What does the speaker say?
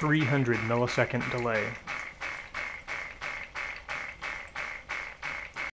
300 millisecond delay.